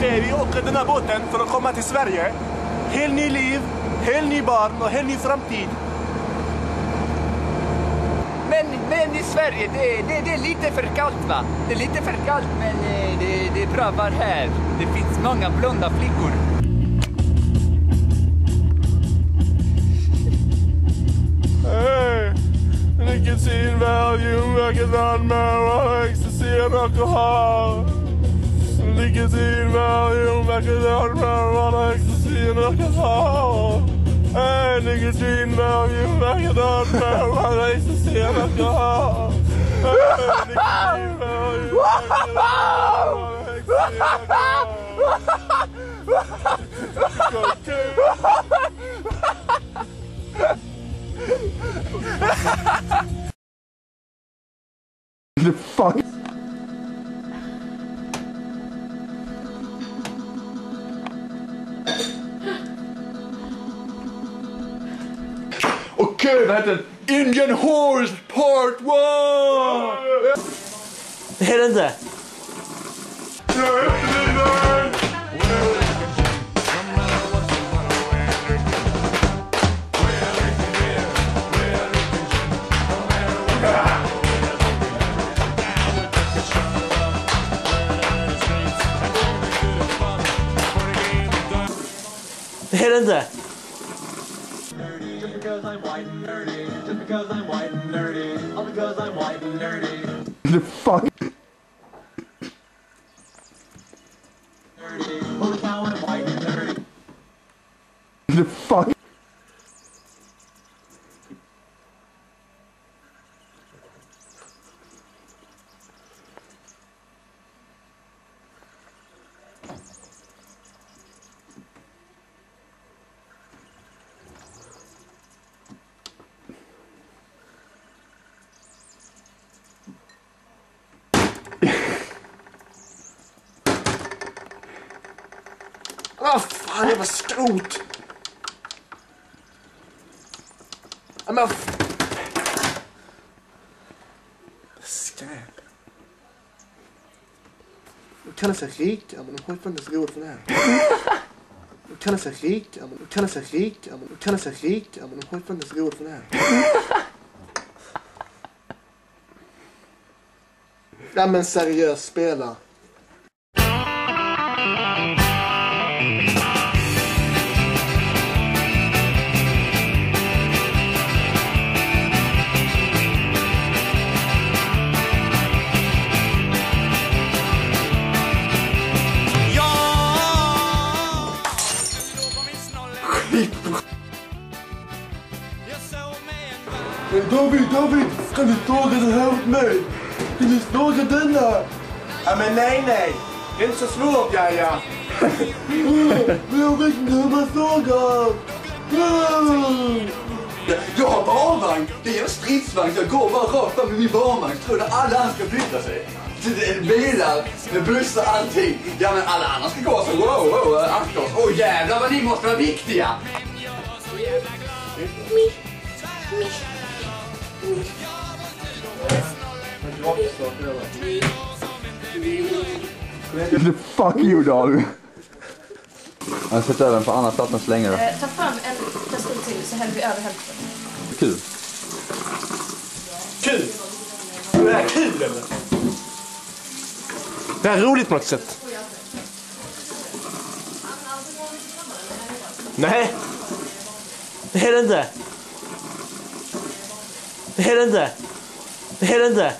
Vi åker den här båten för att komma till Sverige. Helt ny liv, helt ny barn och helt ny framtid. Men, men i Sverige, det, det, det är lite för kallt va? Det är lite för kallt men eh, det, det är bra att vara här. Det finns många blonda flickor. Hey, nikotin, valium, Alcazar, marijuana, ecstasy and alcohol. Nikotin, valium, Alcazar, marijuana, nicotine volume, backing out marijuana ecstasy and alcohol. Hey, nicotine volume, backing out marijuana ecstasy and alcohol. the fuck Vad heter den? Indian Horse Part 1! Det är det inte. Det. I'm white and nerdy, just because I'm white and nerdy, all because I'm white and nerdy, The fuck? Åh fan, jävla skrot! Ja, Men... Skräp. De kallar sig rika, men de har ju fan inte ens råd för det här. De kallar sig rika, men de kallar sig rika, men de kallar sig rika, men de har ju fan inte ens råd för det här. Nej, men seriöst, spela. Men David, David! Kan du såga den här åt mig? Kan du såga denna? Ja men nej, nej. Det är inte så svårt, ja, ja. Men jag vet inte hur man sågar. Jag har barnvagn! Det är en stridsvagn, jag går bara rakt fram med min barnvagn. Tror du alla andra ska flytta sig? Det är Bilar, med bussar, allting. Ja men alla andra ska gå så wow, wow, akta oss. Åh jävlar vad ni måste vara viktiga! The fuck you dog! Jag sätter över den på andra plattan så länge då. Eh, ta fram en kastrull till så häller vi över hälften. Kul. Kul! Det här är kul eller? Det är roligt på något sätt. Nej. Det är det inte.